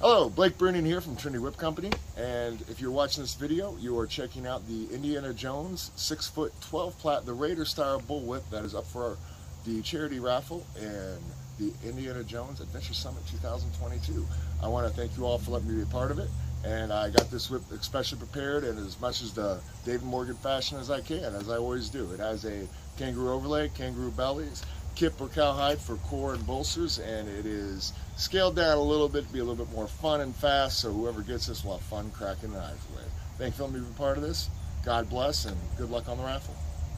Hello, Blake Bruning here from Trinity Whip Company, and if you're watching this video, you are checking out the Indiana Jones 6 foot 12 plait, the Raider style bullwhip that is up for the charity raffle and the Indiana Jones Adventure Summit 2022. I want to thank you all for letting me be a part of it, and I got this whip especially prepared and as much as the David Morgan fashion as I can, as I always do. It has a kangaroo overlay, kangaroo bellies, kip or cowhide for core and bolsters, and it is scaled down a little bit to be a little bit more fun and fast, so whoever gets this will have fun cracking the knives away. Thank you for letting me part of this. God bless, and good luck on the raffle.